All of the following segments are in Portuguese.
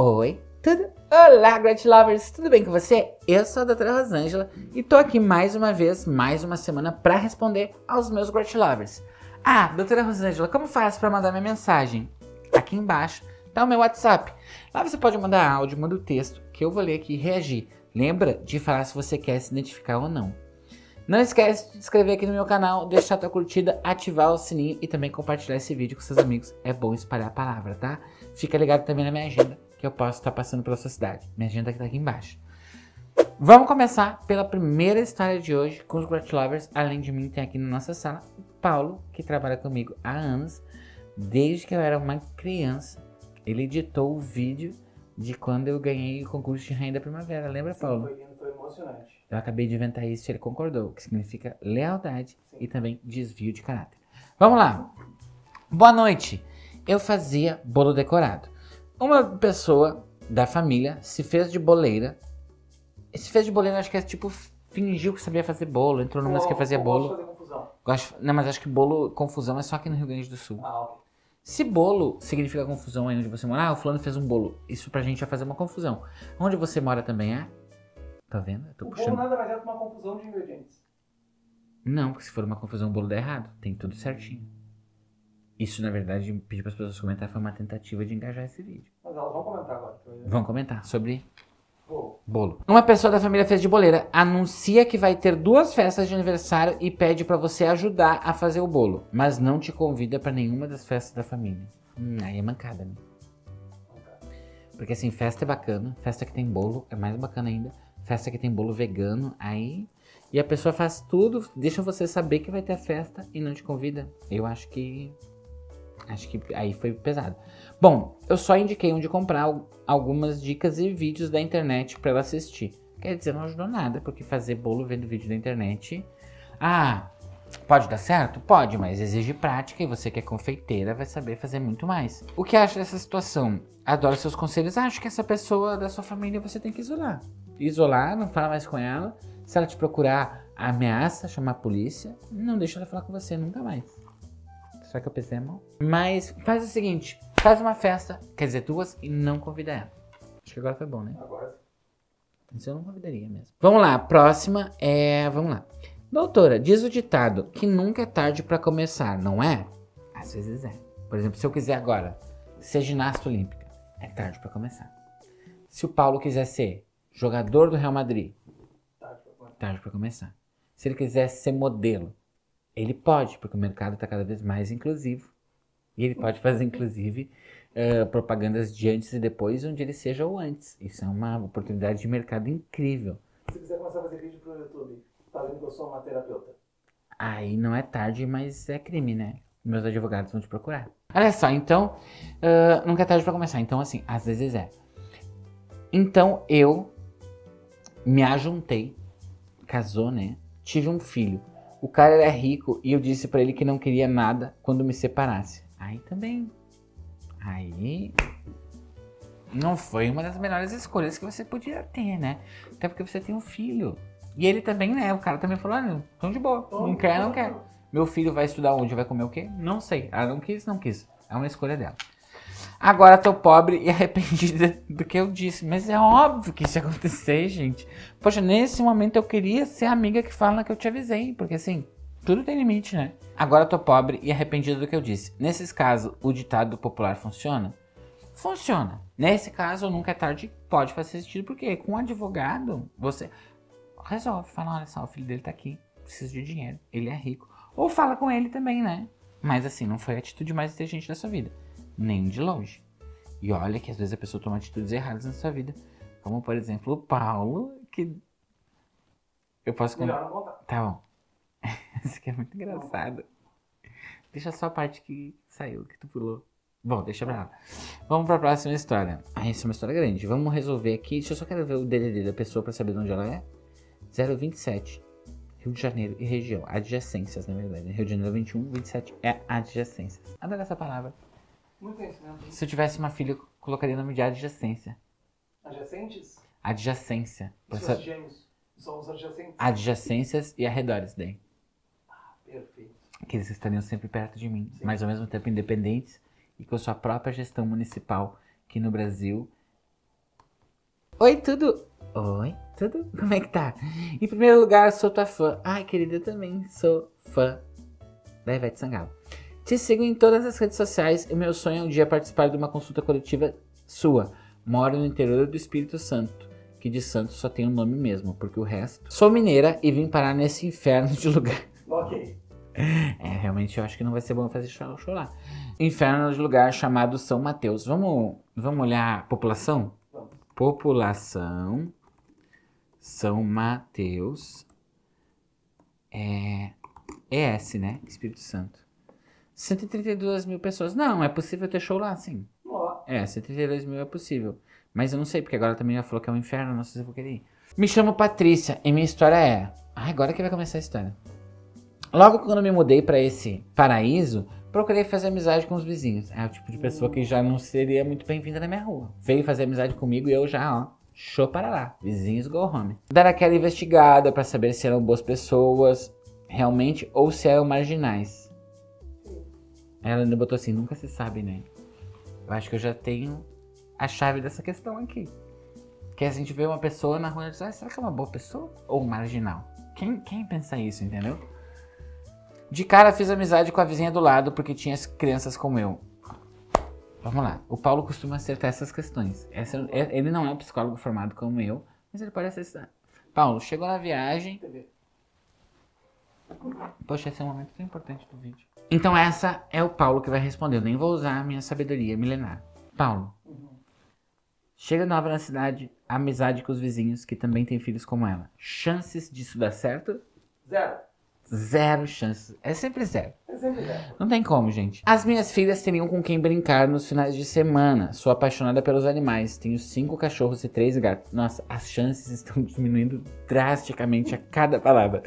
Oi, tudo? Olá, Grat Lovers, tudo bem com você? Eu sou a doutora Rosângela e tô aqui mais uma vez, mais uma semana para responder aos meus Grat Lovers. Ah, doutora Rosângela, como faço para mandar minha mensagem? Aqui embaixo tá o meu WhatsApp. Lá você pode mandar áudio, manda o texto, que eu vou ler aqui e reagir. Lembra de falar se você quer se identificar ou não. Não esquece de se inscrever aqui no meu canal, deixar tua curtida, ativar o sininho e também compartilhar esse vídeo com seus amigos. É bom espalhar a palavra, tá? Fica ligado também na minha agenda, que eu posso estar passando pela sua cidade. Minha agenda tá aqui embaixo. Vamos começar pela primeira história de hoje com os Grat Lovers. Além de mim, tem aqui na nossa sala o Paulo, que trabalha comigo há anos, desde que eu era uma criança. Ele editou o vídeo de quando eu ganhei o concurso de renda primavera. Lembra, Paulo? Foi lindo, foi emocionante. Eu acabei de inventar isso e ele concordou, que significa lealdade e também desvio de caráter. Vamos lá. Boa noite. Eu fazia bolo decorado. Uma pessoa da família se fez de boleira. Se fez de boleira, acho que é tipo fingiu que sabia fazer bolo, entrou numa que fazia bolo. gosto de fazer confusão. Gosto, não, mas acho que bolo confusão é só aqui no Rio Grande do Sul. Ah, ok. Se bolo significa confusão aí onde você mora, ah, o fulano fez um bolo. Isso pra gente vai fazer uma confusão. Onde você mora também é? Tá vendo? Eu tô O puxando. bolo nada mais é que uma confusão de ingredientes. Não, porque se for uma confusão, o bolo dá errado. Tem tudo certinho. Isso, na verdade, pedir para as pessoas comentar foi uma tentativa de engajar esse vídeo. Mas elas vão comentar agora. eu- Vão comentar sobre Bolo. bolo. Uma pessoa da família fez de boleira anuncia que vai ter duas festas de aniversário e pede para você ajudar a fazer o bolo, mas não te convida para nenhuma das festas da família. Hum, aí é mancada, né? Porque assim, festa é bacana, festa que tem bolo é mais bacana ainda, festa que tem bolo vegano, aí. E a pessoa faz tudo, deixa você saber que vai ter a festa e não te convida. Eu acho que. Acho que aí foi pesado. Bom, eu só indiquei onde comprar al- algumas dicas e vídeos da internet para ela assistir. Quer dizer, não ajudou nada, porque fazer bolo vendo vídeo da internet. Ah, pode dar certo? Pode, mas exige prática e você que é confeiteira vai saber fazer muito mais. O que acha dessa situação? Adoro seus conselhos. Acho que essa pessoa da sua família você tem que isolar. Isolar, não fala mais com ela. Se ela te procurar, ameaça, chamar a polícia. Não deixa ela falar com você nunca mais. Será que eu pensei mal? Mas faz o seguinte: faz uma festa, quer dizer, duas, e não convida ela. Acho que agora foi bom, né? Agora Isso eu não convidaria mesmo. Vamos lá, a próxima é. Vamos lá. Doutora, diz o ditado que nunca é tarde pra começar, não é? Às vezes é. Por exemplo, se eu quiser agora ser ginasta olímpica, é tarde pra começar. Se o Paulo quiser ser jogador do Real Madrid, tarde pra começar. Se ele quiser ser modelo, ele pode, porque o mercado está cada vez mais inclusivo. E ele pode fazer, inclusive, eh, propagandas de antes e depois, onde ele seja o antes. Isso é uma oportunidade de mercado incrível. Se quiser começar a fazer vídeo pro YouTube, fazendo que eu sou uma terapeuta. Aí não é tarde, mas é crime, né? Meus advogados vão te procurar. Olha só, então, ah, nunca é tarde pra começar. Então, assim, às vezes é. Então, eu me ajuntei, casou, né? Tive um filho. O cara era rico e eu disse pra ele que não queria nada quando me separasse. Aí também. Aí. Não foi uma das melhores escolhas que você podia ter, né? Até porque você tem um filho. E ele também, né? O cara também falou: olha, tão de boa. Não quer, não quer. Meu filho vai estudar onde? Vai comer o quê? Não sei. Ela não quis, não quis. É uma escolha dela. Agora tô pobre e arrependida do que eu disse. Mas é óbvio que isso ia acontecer, gente. Poxa, nesse momento eu queria ser a amiga que fala que eu te avisei. Porque assim, tudo tem limite, né? Agora tô pobre e arrependida do que eu disse. Nesses casos, o ditado popular funciona? Funciona. Nesse caso, nunca é tarde, pode fazer sentido, porque com um advogado, você resolve. Fala, olha só, o filho dele tá aqui, precisa de dinheiro, ele é rico. Ou fala com ele também, né? Mas assim, não foi a atitude mais inteligente da sua vida. Nem de longe. E olha que às vezes a pessoa toma atitudes erradas na sua vida. Como, por exemplo, o Paulo, que... Eu posso... Melhor não contar. Tá bom. Isso aqui é muito engraçado. Deixa só a parte que saiu, que tu pulou. Bom, deixa pra lá. Vamos pra próxima história. Ah, essa é uma história grande. Vamos resolver aqui. Deixa eu só quero ver o DDD da pessoa pra saber de onde ela é. 027. Rio de Janeiro e região. Adjacências, na verdade. Rio de Janeiro 21, 27 é adjacências. Adoro essa palavra. Muito conhecimento. Se eu tivesse uma filha, eu colocaria o nome de adjacência. Adjacentes? Adjacência. Os sa- gêmeos são os adjacentes. Adjacências e arredores daí. Perfeito. que eles estariam sempre perto de mim, Sim. mas ao mesmo tempo independentes e com sua própria gestão municipal, que no Brasil Oi, tudo? Oi, tudo? Como é que tá? Em primeiro lugar, sou tua fã. Ai, querida, eu também sou fã da Ivete Sangalo. Te sigo em todas as redes sociais e meu sonho é um dia participar de uma consulta coletiva sua. Moro no interior do Espírito Santo, que de santo só tem o um nome mesmo, porque o resto. Sou mineira e vim parar nesse inferno de lugar. Ok. É, realmente eu acho que não vai ser bom fazer lá. Inferno de lugar chamado São Mateus. Vamos, vamos olhar a população? População São Mateus. É. ES, né? Espírito Santo. 132 mil pessoas. Não, é possível ter show lá, sim. Ó, É, 132 mil é possível. Mas eu não sei, porque agora também já falou que é um inferno, não sei se eu vou querer ir. Me chamo Patrícia e minha história é. Ah, agora que vai começar a história. Logo quando eu me mudei pra esse paraíso, procurei fazer amizade com os vizinhos. É o tipo de pessoa que já não seria muito bem-vinda na minha rua. Veio fazer amizade comigo e eu já, ó, show para lá. Vizinhos go home. Dar aquela investigada pra saber se eram boas pessoas realmente ou se eram marginais. Ela ainda botou assim, nunca se sabe, né? Eu acho que eu já tenho a chave dessa questão aqui. Que a gente vê uma pessoa na rua e diz, ah, será que é uma boa pessoa ou marginal? Quem, quem pensa isso, entendeu? De cara fiz amizade com a vizinha do lado porque tinha as crianças como eu. Vamos lá. O Paulo costuma acertar essas questões. Essa- é- ele não é um psicólogo formado como eu, mas ele pode acertar. Paulo, chegou na viagem. Poxa, esse é um momento tão importante do vídeo. Então essa é o Paulo que vai responder. Eu nem vou usar a minha sabedoria milenar. Paulo. Chega nova na cidade, amizade com os vizinhos que também têm filhos como ela. Chances disso dar certo? Zero. Zero chances. É sempre zero. É sempre zero. Não tem como, gente. As minhas filhas teriam com quem brincar nos finais de semana. Sou apaixonada pelos animais. Tenho cinco cachorros e três gatos. Nossa, as chances estão diminuindo drasticamente a cada palavra.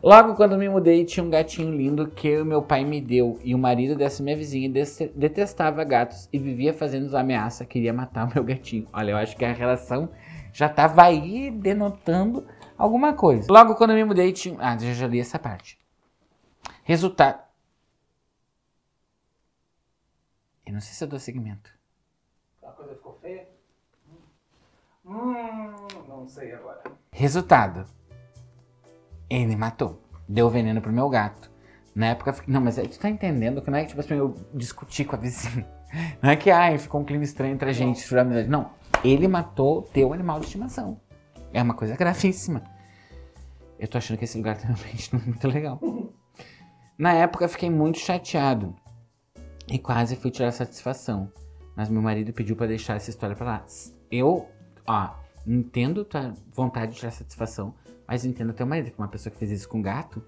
Logo quando me mudei, tinha um gatinho lindo que o meu pai me deu. E o marido dessa minha vizinha detestava gatos e vivia fazendo ameaça. Queria matar o meu gatinho. Olha, eu acho que a relação já tava aí denotando alguma coisa. Logo quando eu me mudei, tinha. Ah, já, já li essa parte. Resultado. Eu não sei se eu dou segmento. A coisa ficou feia. Hum, não sei agora. Resultado. Ele matou. Deu veneno pro meu gato. Na época. Não, mas aí tu tá entendendo que não é que, tipo assim, eu discuti com a vizinha. Não é que, ai, ficou um clima estranho entre a gente, amizade. Não. Ele matou teu animal de estimação. É uma coisa gravíssima. Eu tô achando que esse lugar realmente não é muito legal. Na época eu fiquei muito chateado. E quase fui tirar satisfação. Mas meu marido pediu pra deixar essa história pra lá. Eu, ó, entendo tua vontade de tirar satisfação, mas entendo teu marido, que uma pessoa que fez isso com gato,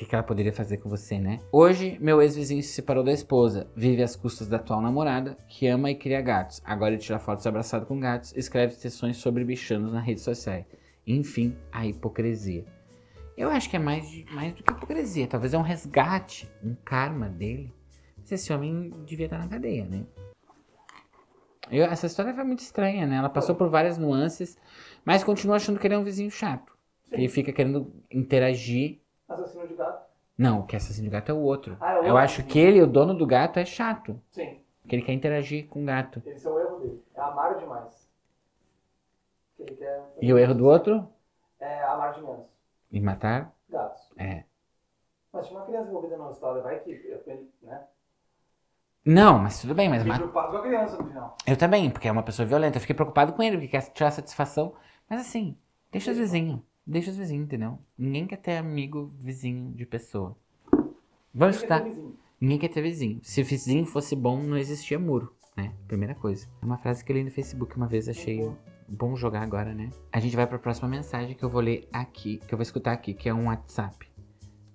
que, que ela poderia fazer com você, né? Hoje, meu ex-vizinho se separou da esposa, vive às custas da atual namorada, que ama e cria gatos. Agora ele tira fotos abraçado com gatos, escreve sessões sobre bichanos nas redes sociais. Enfim, a hipocrisia. Eu acho que é mais, mais do que hipocrisia. Talvez é um resgate, um karma dele. Mas esse homem devia estar na cadeia, né? Eu- essa história foi muito estranha, né? Ela passou por várias nuances, mas continua achando que ele é um vizinho chato. Ele fica querendo interagir. Assassino de gato? Não, o que é assassino de gato é o outro. Ah, é o Eu outro. acho que ele, o dono do gato, é chato. Sim. Que ele quer interagir com o gato. Esse é o erro dele. É amar demais. Ele quer. E o erro do outro? É amar de menos. E matar? Gatos. É. Mas tinha uma criança envolvida na história, vai que. Né? Não, mas tudo bem, mas Fiquei ma- preocupado com a criança no final. eu também, porque é uma pessoa violenta. Eu fiquei preocupado com ele, porque quer tirar satisfação. Mas assim, deixa os vizinhos. Deixa os vizinhos, entendeu? Ninguém quer ter amigo vizinho de pessoa. Vamos escutar. Ninguém quer ter vizinho. Se vizinho fosse bom, não existia muro, né? Primeira coisa. É uma frase que eu li no Facebook uma vez, achei bom jogar agora, né? A gente vai pra próxima mensagem que eu vou ler aqui, que eu vou escutar aqui, que é um WhatsApp.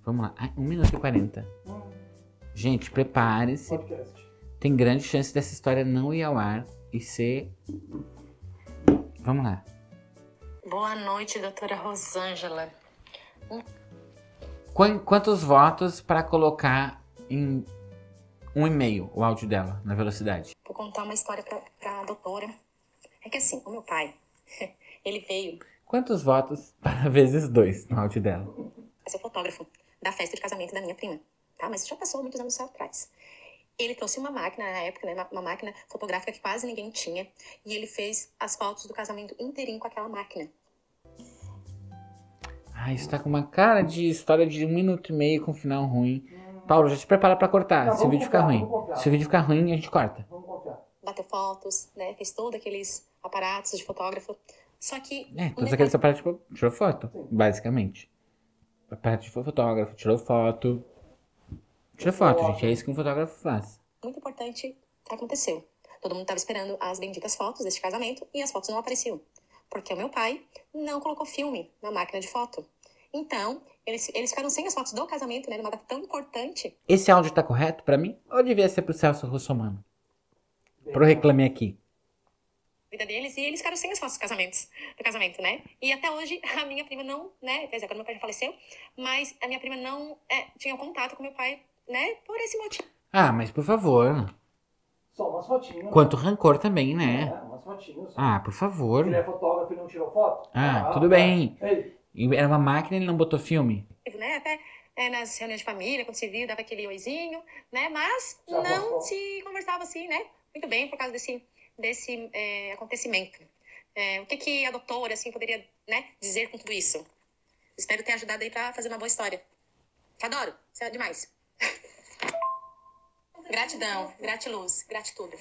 Vamos lá. Ai, 1 minuto e 40. Hum, Gente, prepare-se. Tem grande chance dessa história não ir ao ar e ser. Vamos lá. Boa noite, doutora Rosângela. Quan- Quantos votos pra colocar em um e-mail o áudio dela, na velocidade? Vou contar uma história pra, pra doutora. É que assim, o meu pai, ele veio Quantos votos para vezes dois no áudio dela? ser fotógrafo da festa de casamento da minha prima, tá? Mas isso já passou muitos anos atrás. Ele trouxe uma máquina na época, né? Uma, uma máquina fotográfica que quase ninguém tinha. E ele fez as fotos do casamento inteirinho com aquela máquina. Ah, isso tá com uma cara de história de um minuto e meio com final ruim. Paulo, já se prepara pra cortar. Não, se o vídeo ficar ruim. Se o vídeo ficar ruim, a gente corta. Bateu fotos, né? Fez todos aqueles aparatos de fotógrafo. Só que. É, um todos aqueles aparatos, tipo, tirou foto, Sim. basicamente. Aparato de fotógrafo, tirou foto. Tirou foto, gente. É isso que um fotógrafo faz. muito importante aconteceu. Todo mundo estava esperando as benditas fotos deste casamento e as fotos não apareciam. Porque o meu pai não colocou filme na máquina de foto. Então, eles, eles ficaram sem as fotos do casamento, né? Numa data tão importante. Esse áudio tá correto pra mim? Ou devia ser pro Celso Russomano? Pro Reclame Aqui. Vida deles, e eles ficaram sem as fotos do casamento, do casamento, né? E até hoje a minha prima não, né? Quer dizer, agora meu pai já faleceu, mas a minha prima não é, tinha contato com meu pai, né? Por esse motivo. Ah, mas por favor. Só umas fotinhas. Quanto rancor também, né? É, umas fotinhas. Ah, por favor. Ele é fotógrafo e não tirou foto? Ah, tudo bem. Ei, E Era uma máquina e ele não botou filme? né? Até é, nas reuniões de família, quando se viu, dava aquele oizinho, né? Mas Já não se conversava assim, né? Muito bem por causa desse, desse é, acontecimento. É, o que, que a doutora, assim, poderia né, dizer com tudo isso? Espero ter ajudado aí pra fazer uma boa história. Te adoro, você é demais. Gratidão, gratiluz, gratitude.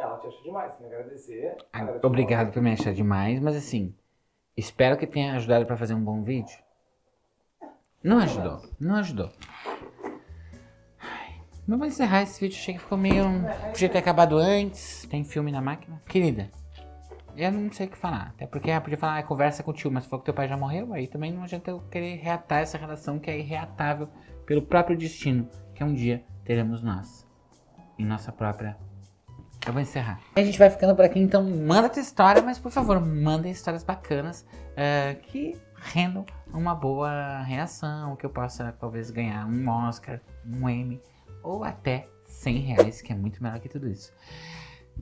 ela te acha demais, tem que agradecer. Ah, Agradecer. Obrigado por me achar demais, mas assim, espero que tenha ajudado pra fazer um bom vídeo. Não ajudou, não ajudou. Ai, Mas vou encerrar esse vídeo, achei que ficou meio. Podia ter acabado antes. Tem filme na máquina. Querida, eu não sei o que falar. Até porque eu podia falar, ah, conversa com o tio, mas se for que teu pai já morreu, aí também não adianta eu querer reatar essa relação que é irreatável pelo próprio destino, que um dia teremos nós. Em nossa própria eu vou encerrar. A gente vai ficando por aqui, então manda tua história, mas por favor, mandem histórias bacanas eh, que rendam uma boa reação, que eu possa talvez ganhar um Oscar, um Emmy, ou até 100 reais, que é muito melhor que tudo isso.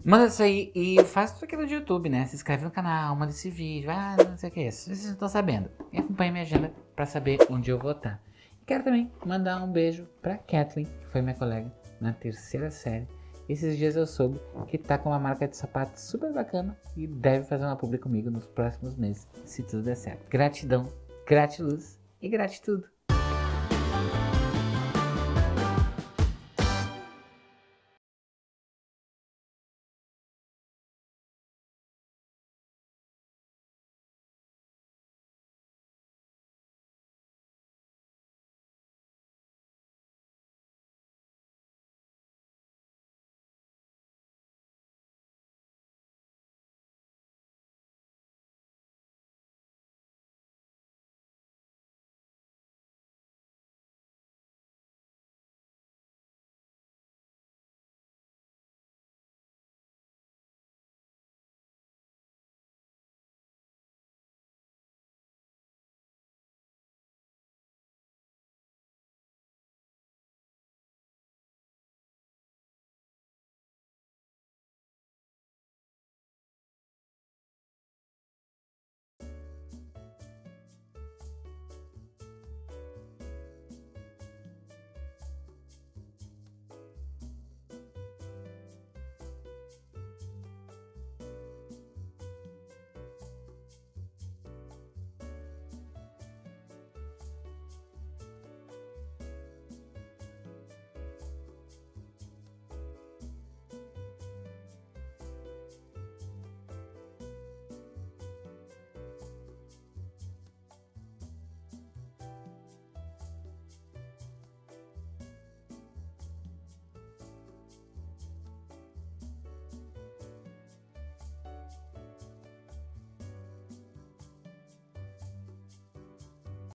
Manda isso aí e faz tudo aquilo de YouTube, né? Se inscreve no canal, manda esse vídeo, ah, não sei o que é isso. Vocês não estão sabendo. E acompanhe minha agenda pra saber onde eu vou estar. Quero também mandar um beijo pra Kathleen, que foi minha colega na terceira série. Esses dias eu soube que tá com uma marca de sapato super bacana e deve fazer uma publi comigo nos próximos meses, se tudo der certo. Gratidão, gratiluz e gratitude.